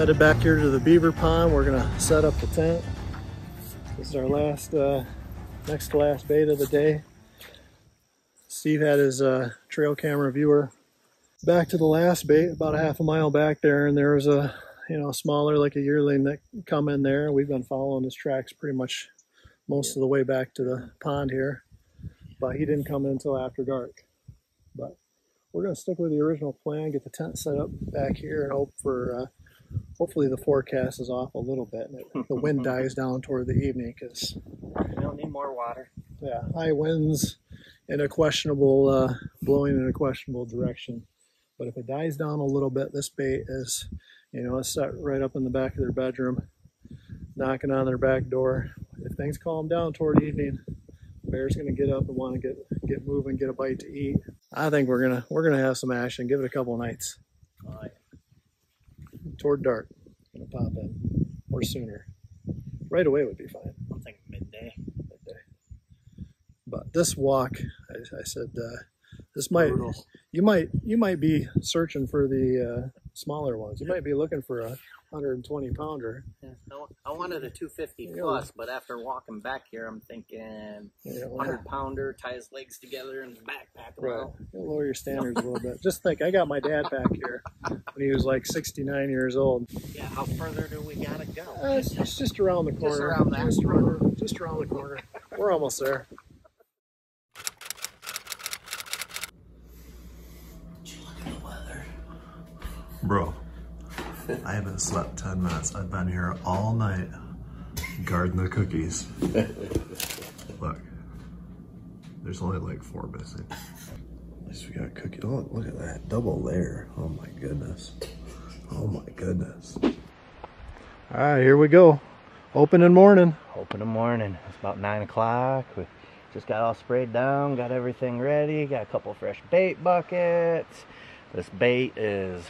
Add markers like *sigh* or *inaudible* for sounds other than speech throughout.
headed back here to the beaver pond. We're gonna set up the tent. This is our last, uh, next to last bait of the day. Steve had his uh, trail camera viewer back to the last bait, about a half a mile back there, and there was a you know smaller like a yearling that come in there. We've been following his tracks pretty much most of the way back to the pond here, but he didn't come in until after dark. But we're gonna stick with the original plan, get the tent set up back here, and hope for uh, hopefully the forecast is off a little bit and it, the wind *laughs* dies down toward the evening because We don't need more water. yeah, high winds in a questionable, uh, blowing in a questionable direction. But if it dies down a little bit, this bait is, you know, it's set right up in the back of their bedroom, knocking on their back door. If things calm down toward evening, bear's gonna get up and want to get get moving, get a bite to eat. I think we're gonna we're gonna have some action. Give it a couple of nights yeah. Toward dark. Gonna pop in or sooner. Right away would be fine. I'm thinking midday. midday. But this walk, I, I said, uh, this might Brutal. you might you might be searching for the uh, smaller ones. You might be looking for a 120 pounder. Yeah. I wanted a 250 Yeah. plus, but after walking back here, I'm thinking know, 100 pounder, tie his legs together and backpack him right. You lower your standards a little bit. Just think, I got my dad back here when he was like 69 years old. Yeah, how further do we gotta go? Uh, it's, it's just around the corner. Just around that Just around, just around the corner. We're almost there. Bro, I haven't slept 10 minutes. I've been here all night guarding the cookies. Look, there's only like four missing. At least we got cookie. Oh, look at that. Double layer. Oh my goodness. Oh my goodness. All right, here we go. Opening morning. Open in morning. It's about 9 o'clock. We just got all sprayed down, got everything ready, got a couple fresh bait buckets. This bait is,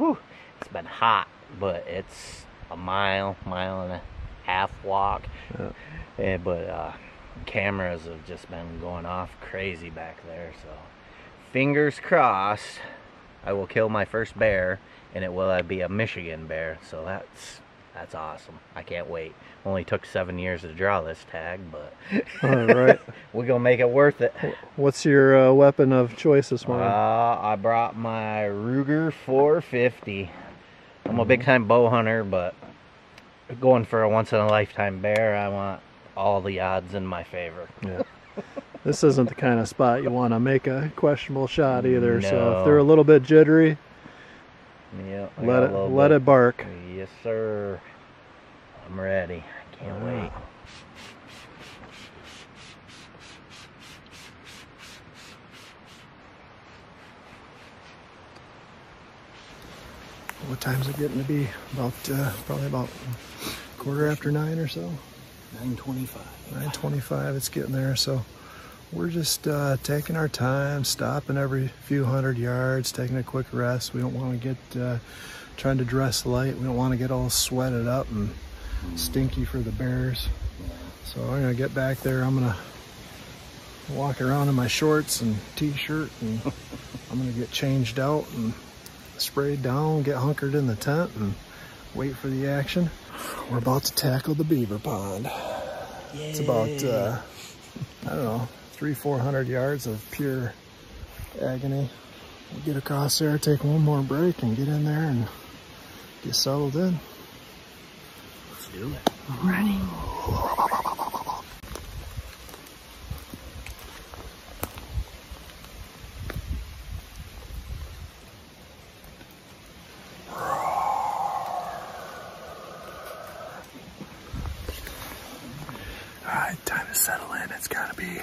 whew, it's been hot, but it's a mile, mile and a half walk. Yeah. Eh, but uh, cameras have just been going off crazy back there. So, fingers crossed, I will kill my first bear, and it will be a Michigan bear. So that's that's awesome. I can't wait. Only took seven years to draw this tag, but *laughs* All right. *laughs* we're gonna make it worth it. What's your uh, weapon of choice this Uh, morning? I brought my Ruger 450. I'm a big time bow hunter, but going for a once in a lifetime bear, I want all the odds in my favor. Yeah. This isn't the kind of spot you want to make a questionable shot either. So if they're a little bit jittery, Yeah, let it let bit- it bark. Yes, sir. I'm ready. I can't wait. What time's it getting to be? About uh, probably about quarter after nine or so. 925. Nine twenty-five. It's getting there. So we're just uh, taking our time, stopping every few hundred yards, taking a quick rest. We don't want to get uh, trying to dress light. We don't want to get all sweated up and stinky for the bears. So I'm gonna get back there. I'm gonna walk around in my shorts and t-shirt, and I'm gonna get changed out and sprayed down, get hunkered in the tent, and wait for the action. We're about to tackle the beaver pond. It's about uh, I don't know three, four hundred yards of pure agony. We'll get across there, take one more break, and get in there and get settled in. Let's do it. I'm ready. All right, time to settle in. It's got to be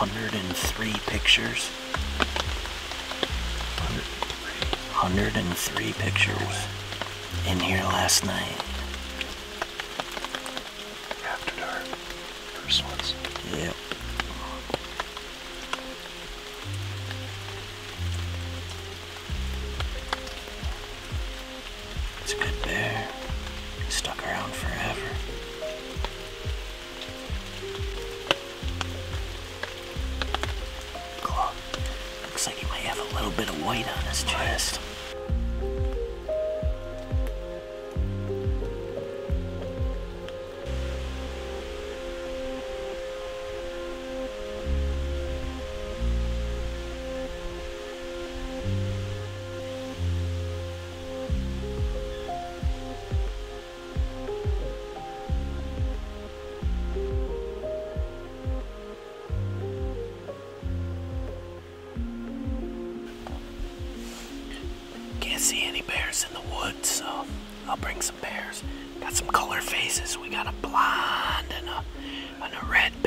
103 pictures. 103 pictures in here last night. Bears in the woods, so I'll bring some bears. Got some color faces. We got a blonde and a, and a red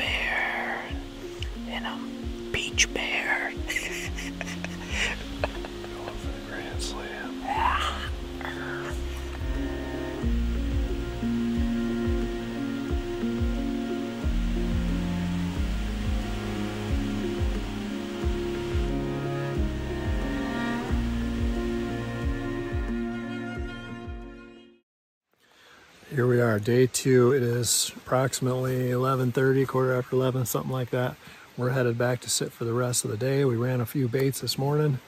day two. It is approximately 11:30, quarter after 11, something like that. We're headed back to sit for the rest of the day. We ran a few baits this morning.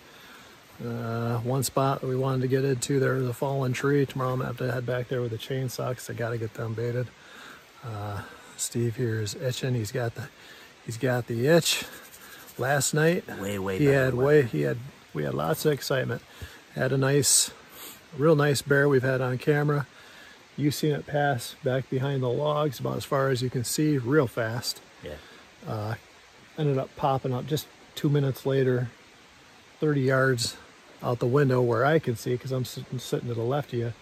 Uh, one spot that we wanted to get into there is a fallen tree. Tomorrow I'm gonna have to head back there with a chainsaw because I got to get them baited. Uh, Steve here is itching. He's got the he's got the itch. Last night Way, way he had way he had we had lots of excitement. Had a nice, real nice bear we've had on camera. You've seen it pass back behind the logs about as far as you can see, real fast. Yeah. Ended up popping up just two minutes later, 30 yards out the window where I can see because I'm sitting, sitting to the left of you.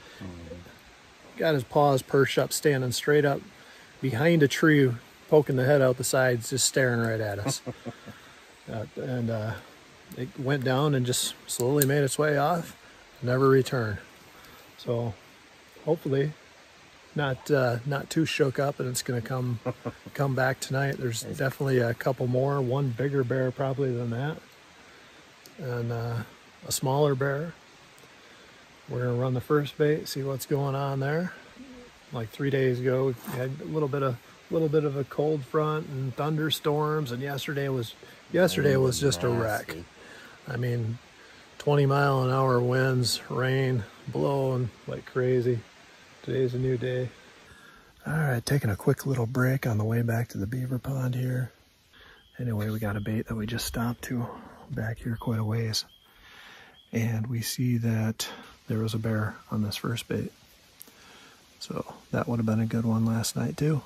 Got his paws perched up, standing straight up behind a tree, poking the head out the sides, just staring right at us. *laughs* uh, and uh, it went down and just slowly made its way off, never returned. So hopefully not uh, not too shook up and it's going to come *laughs* come back tonight. There's definitely a couple more, one bigger bear probably than that, and uh, a smaller bear. We're gonna run the first bait, see what's going on there. Like three days ago, we had a little bit of little bit of a cold front and thunderstorms, and yesterday was yesterday was just a wreck. I mean, 20 mile an hour winds, rain, blowing like crazy. Today's a new day. All right, taking a quick little break on the way back to the beaver pond here. Anyway, we got a bait that we just stopped to back here quite a ways. And we see that there was a bear on this first bait. So that would have been a good one last night too.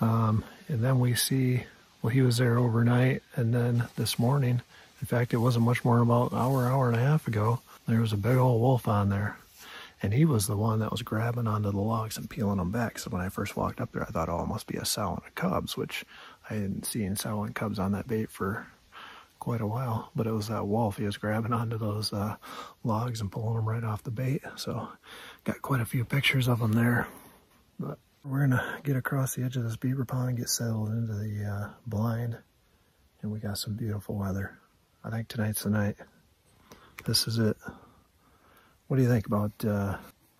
Um, and then we see, well, he was there overnight. And then this morning, in fact, it wasn't much more than about an hour, hour and a half ago, there was a big old wolf on there. And he was the one that was grabbing onto the logs and peeling them back. So when I first walked up there, I thought, oh, it must be a sow and a cubs, which I hadn't seen sow and cubs on that bait for quite a while. But it was that wolf. He was grabbing onto those uh, logs and pulling them right off the bait. So got quite a few pictures of them there. But we're gonna get across the edge of this beaver pond and get settled into the uh, blind. And we got some beautiful weather. I think tonight's the night. This is it. What do you think about uh,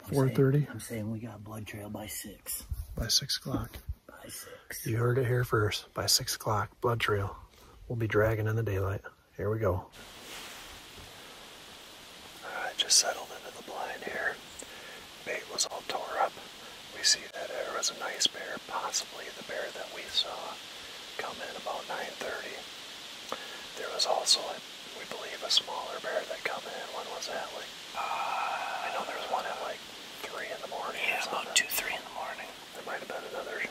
I'm saying- 4.30 I'm saying we got blood trail by six. by 6 o'clock? By six. You heard it here first. By 6 o'clock, blood trail. We'll be dragging in the daylight. Here we go. I just settled into the blind here. Bait was all tore up. We see that there was a nice bear, possibly the bear that we saw come in about 9.30. There was also, we believe, a smaller bear that come in. When was that? Like, I know there was one at like 3 in the morning. Yeah, about two, three in the morning. There might have been another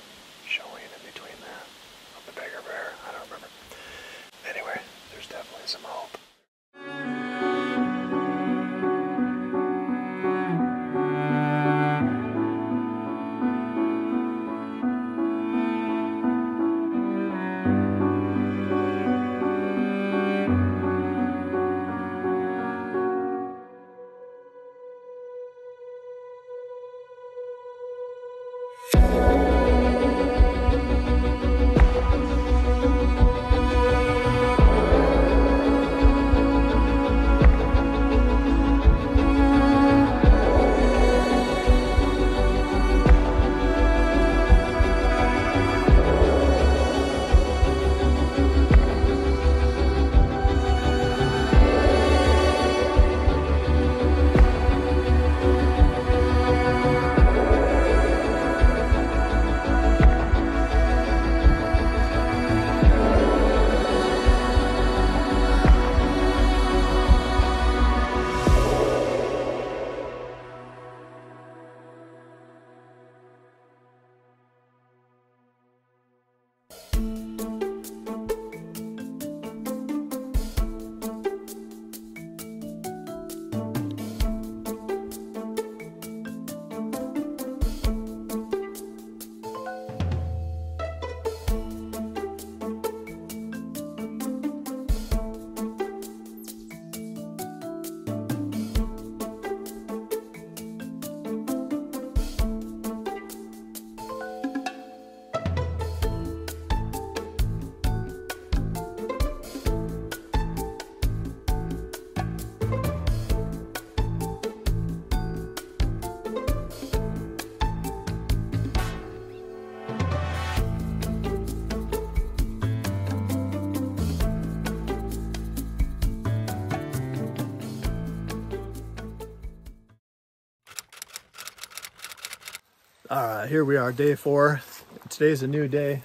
All right, here we are, day four. Today's a new day.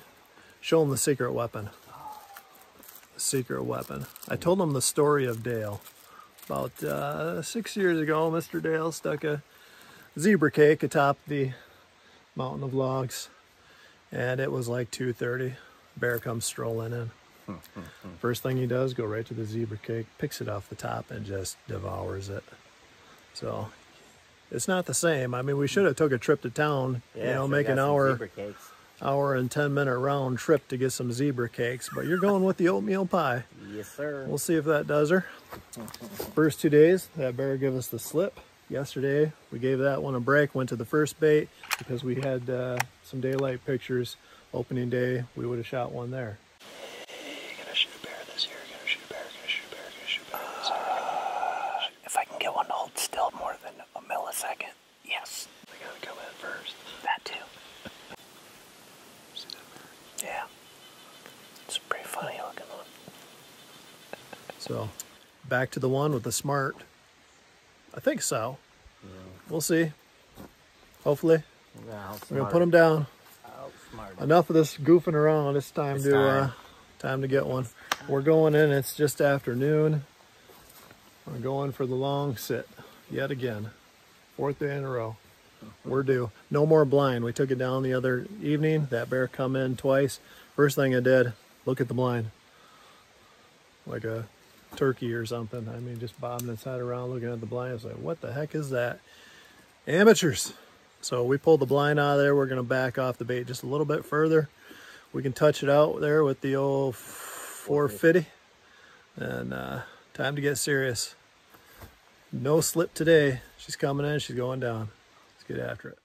Show them the secret weapon. The secret weapon. I told them the story of Dale. About uh, six years ago, Mr. Dale stuck a zebra cake atop the mountain of logs, and it was like 2.30. Bear comes strolling in. *laughs* First thing he does, go right to the zebra cake, picks it off the top, and just devours it. So it's not the same. I mean, we should have took a trip to town, you know, make an hour, hour and 10 minute round trip to get some zebra cakes, but you're going with the oatmeal pie. Yes, sir. We'll see if that does her. First two days, that bear gave us the slip. Yesterday, we gave that one a break, went to the first bait because we had uh, some daylight pictures. Opening day, we would have shot one there. If I can get one to hold still more than a millisecond, yes. They gotta come in first. That too. Yeah. It's a pretty funny looking one. So, back to the one with the smart. I think so. We'll see. Hopefully, we're gonna put them down. Enough of this goofing around. It's time It's to time. Uh, time to get one. We're going in. It's just afternoon. We're going for the long sit yet again. Fourth day in a row. We're due. No more blind. We took it down the other evening. That bear come in twice. First thing I did, look at the blind. Like a turkey or something. I mean, just bobbing its head around looking at the blind. It's like, what the heck is that? Amateurs. So we pulled the blind out of there. We're going to back off the bait just a little bit further. We can touch it out there with the old 450. And uh, time to get serious. No slip today. She's coming in. She's going down. Let's get after it.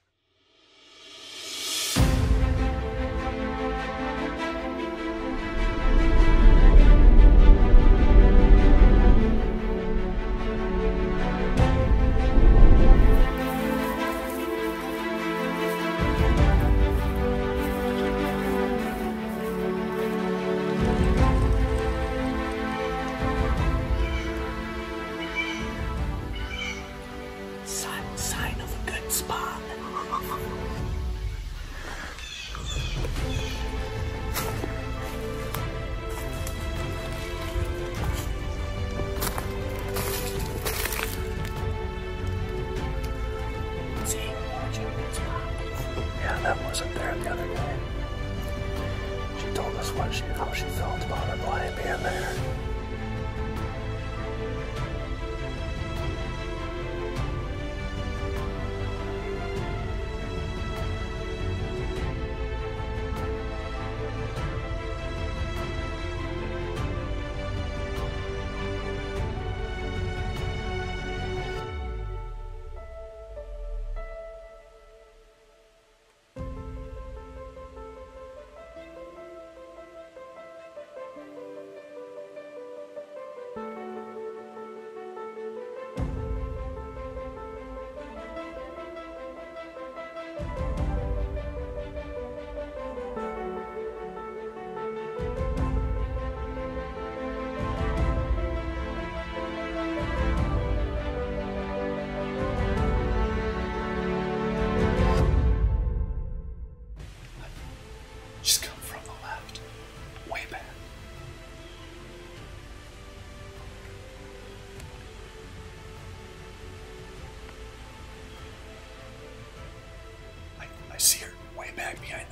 Back behind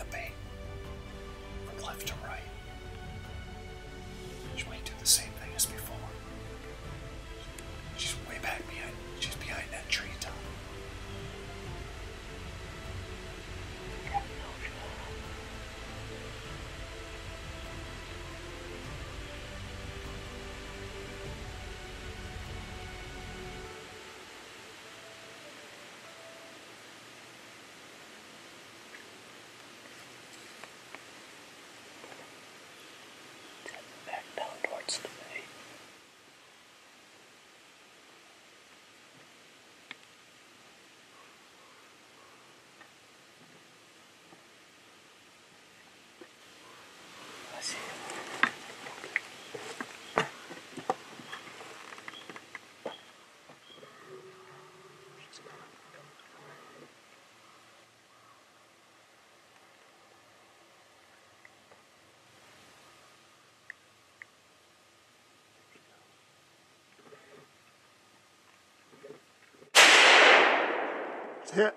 hit.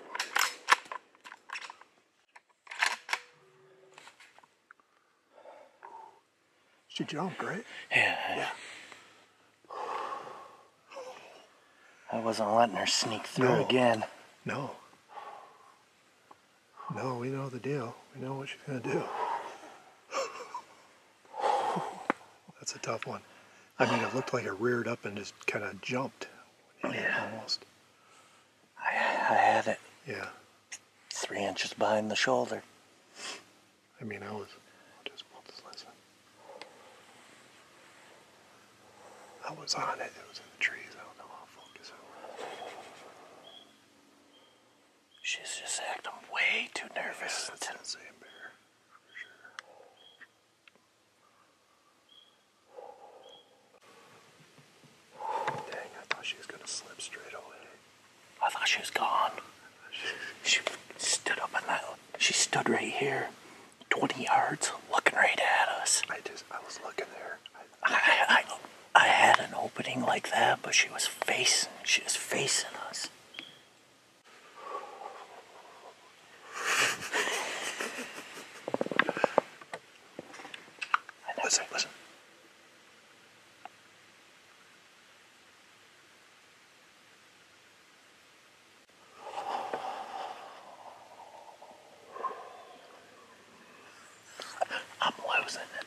She jumped, right? Yeah. Yeah. *sighs* I wasn't letting her sneak through No. again. No. No, we know the deal. We know what she's gonna do. *sighs* That's a tough one. I mean, it looked like it reared up and just kind of jumped. Yeah. Almost. I, I had it Yeah. three inches behind the shoulder. I mean, I was. Just this listen. I was on it. It was in the trees. I don't know how focus it was. She's just acting way too nervous. That's the same bear. For sure. Dang, I thought she was gonna slip straight away. I thought she was gone. She stood up in that. She stood right here, 20 yards, looking right at us. I just, I was looking there. I, I, I, I had an opening like that, but she was facing. She was facing us. listen, listen. I'm losing it.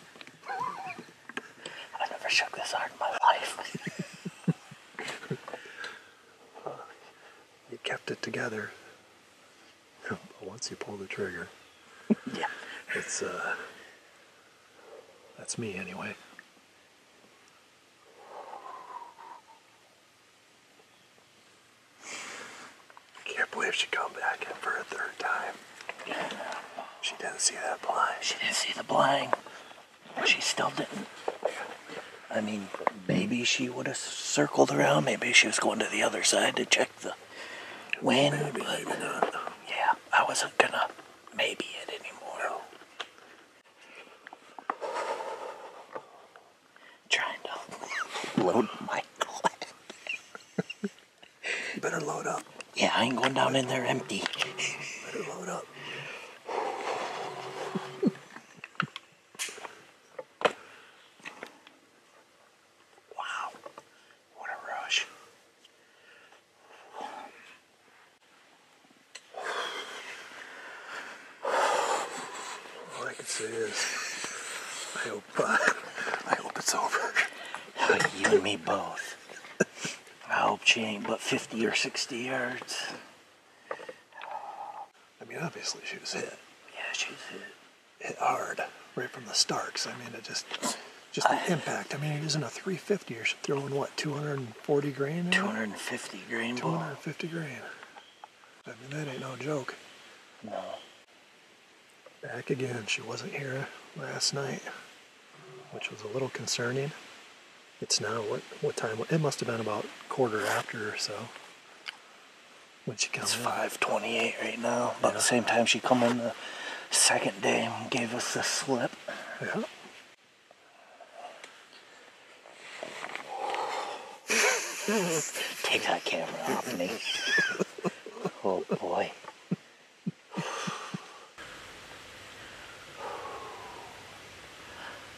I never shook this hard in my life. You kept it together. But once you pull the trigger, yeah. it's, uh, that's me anyway. She come back in for a third time. She didn't see that blind. She didn't see the blind. She still didn't. I mean, maybe she would have circled around. Maybe she was going to the other side to check the wind. Maybe, but maybe not. yeah, I wasn't gonna maybe it anymore. Trying to load my clip. You better load up. Yeah, I ain't going down in there empty. Better load up. Wow, what a rush. All I can say is, I hope, uh, I hope it's over. You and me both. I hope she ain't but 50 or 60 yards. I obviously she was hit, Yeah, she was hit. hit hard right from the start. 'cause I mean, it just, just the impact. I mean, it isn't a 350. You're throwing what, 240 grain? in it? 250 grain ball. 250 grain. I mean, that ain't no joke. No. Back again. She wasn't here last night, which was a little concerning. It's now what what time? It must have been about quarter after or so when she comes It's in. 528 right now. About Yeah. the same time, she come in the second day and gave us the slip. Yeah. *laughs* Take that camera off me. *laughs* oh boy.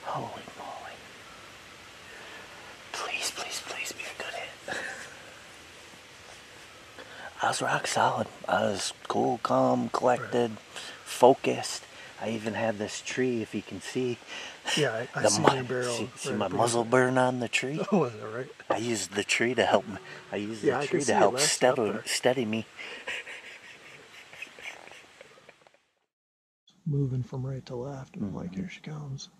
Holy moly. Please, please, please be a good hit. I was rock solid. I was cool, calm, collected, focused. I even had this tree, if you can see. Yeah, I, I the see mu- your barrel. See, see right my up muzzle burn on the tree? Oh, *laughs* was it right? I used the tree to help me. I used Yeah, the tree to help steady, steady me. Moving from right to left. And I'm like, Mm-hmm. here she comes.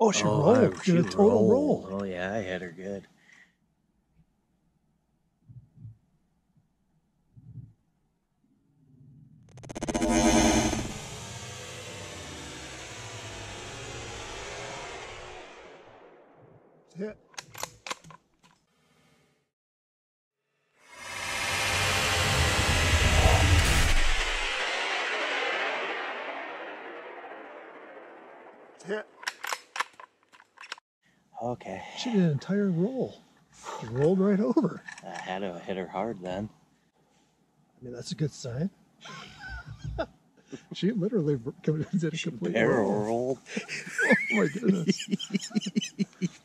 Oh, she oh, rolled. Oh, she did a total roll. Oh yeah, I had her good. Hit. Okay. She did an entire roll. She rolled right over. I had to hit her hard then. I mean, that's a good sign. *laughs* she literally *laughs* did a complete Barrel roll. rolled. *laughs* Oh my goodness.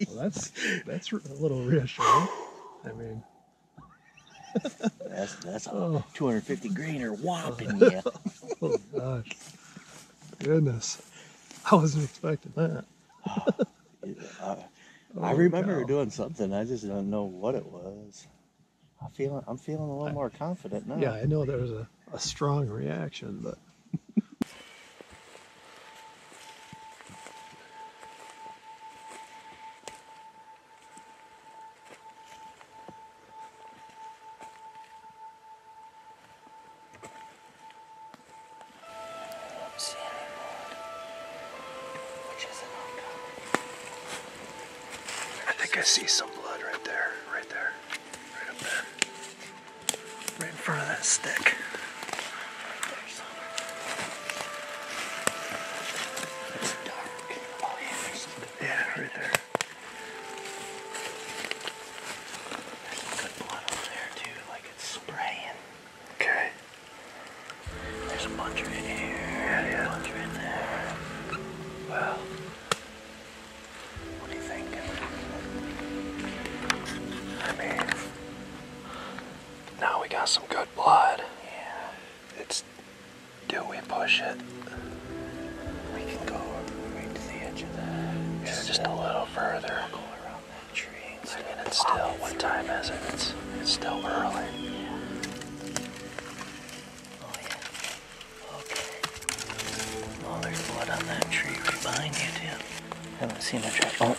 well, that's that's a little reassuring. I mean, That's that's a Oh. 250 grainer whopping you. oh gosh, goodness, I wasn't expecting that. *sighs* Uh, Oh, I oh, remember her cow. doing something. I just don't know what it was. I feel I'm feeling a little more confident now. Yeah, I know there was a, a strong reaction, but see any which isn't think I see some blood right there, right there, right up there, right in front of that stick. On that tree right behind you too. Haven't seen a track. Oh,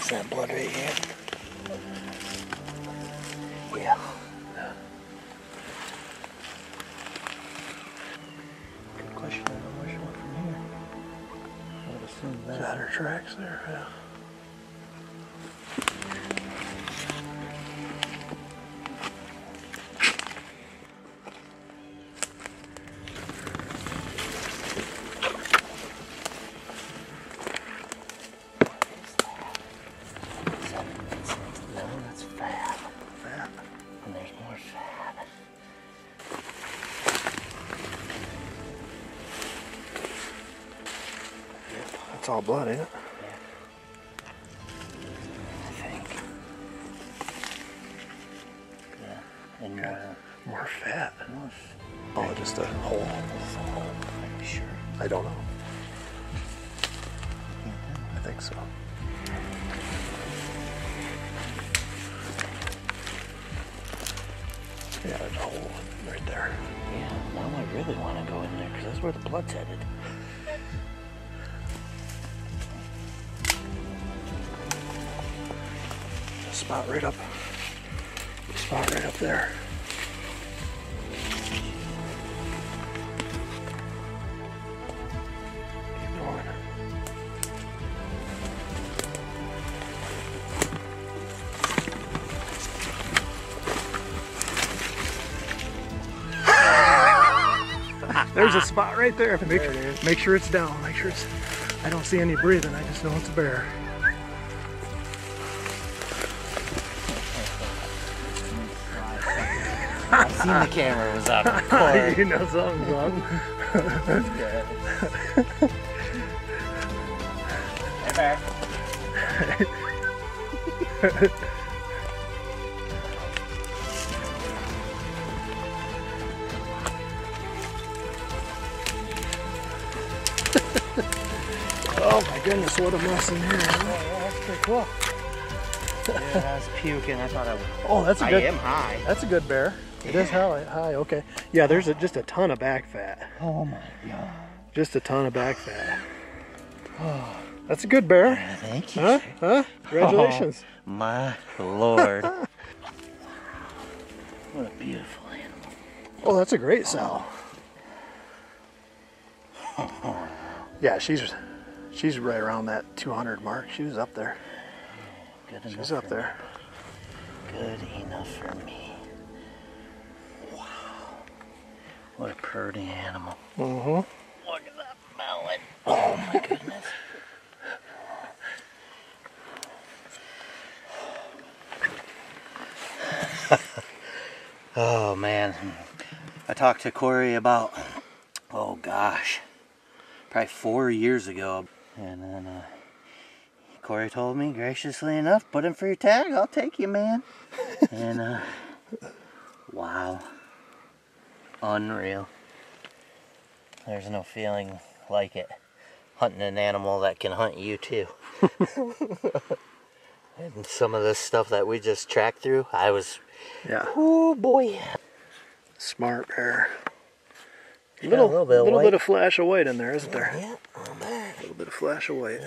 is that blood right here? Yeah. Good question. I don't know where she went from here. I would assume Is that. that her tracks there? Yeah. Blood, ain't it? I think. Yeah. And more. More fat. more Oh, just a hole. That's a hole, I'm sure. I don't know. I think so. Yeah, there's a hole right there. Yeah, now I really want to go in there because that's where the blood's headed. Spot right up. Spot right up there. Keep going. *laughs* There's a spot right there. Make, There make sure it's down. Make sure it's. I don't see any breathing. I just know it's a bear. Seen the camera was up. Record. *laughs* you know something's up. Hey, bear. Oh my goodness, what a mess in here. Oh, that's pretty cool. Yeah, I was puking. I thought I was. Oh, that's a good. I am high. That's a good bear. It is high. High. Okay. Yeah, there's a, just a ton of back fat. Oh my god. Just a ton of back fat. Oh, that's a good bear. Thank you. Huh? Huh? Congratulations. Oh, my lord. *laughs* what a beautiful animal. Oh, that's a great sow. *laughs* Yeah, she's she's right around that 200 mark. She was up there. Good enough. She's up there. Me. Good enough for me. What a pretty animal. Mm-hmm. Look at that melon. Oh my goodness. *laughs* oh man. I talked to Corey about, oh gosh, probably four years ago. And then uh, Corey told me graciously enough, put him for your tag, I'll take you, man. *laughs* and uh, wow unreal. There's no feeling like it. Hunting an animal that can hunt you too. *laughs* and some of this stuff that we just tracked through, I was, Yeah. oh boy. Smart. Yeah, Little, a little bit of little bit of flash of white in there, isn't there? Yeah, a little bit. A little bit of flash of white.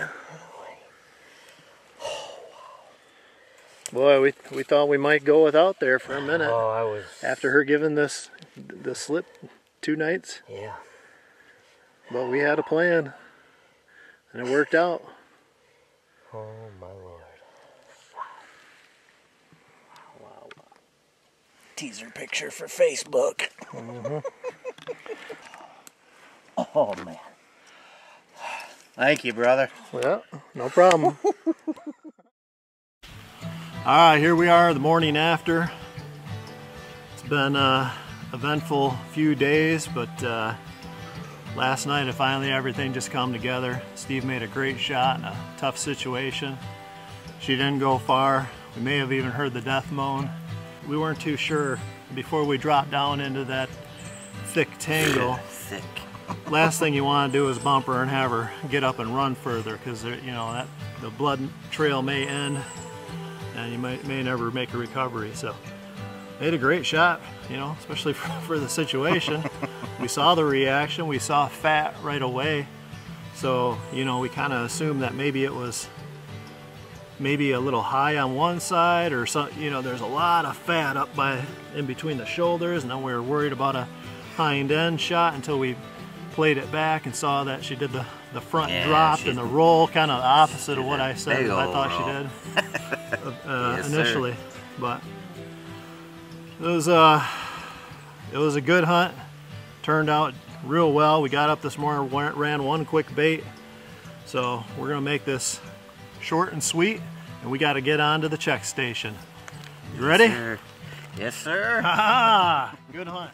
Boy, we we thought we might go without there for a minute Oh, I was, after her giving this the slip two nights, yeah. but we had a plan, and it worked out. Oh my lord. Wow, wow, wow. Teaser picture for Facebook. Mm-hmm. *laughs* oh man. Thank you, brother. Yeah, no problem. *laughs* All right, here we are the morning after. It's been a eventful few days, but uh, last night it finally everything just come together. Steve made a great shot in a tough situation. She didn't go far. We may have even heard the death moan. We weren't too sure before we dropped down into that thick tangle Thick. last thing you want to do is bump her and have her get up and run further because you know that the blood trail may end and you might may never make a recovery. So made a great shot you know especially *laughs* for, for the situation. *laughs* We saw the reaction. We saw fat right away. So you know we kind of assumed that maybe it was maybe a little high on one side or some you know there's a lot of fat up by in between the shoulders. And then we were worried about a hind end shot until we played it back and saw that she did the the front Yeah, drop and the roll kind of opposite of what I said I thought roll. she did *laughs* uh, Yes, sir. initially but it was uh it was a good hunt turned out real well we got up this morning went- ran one quick bait so we're gonna make this short and sweet and we got to get on to the check station you ready Sir. Yes, sir. Ah, good hunt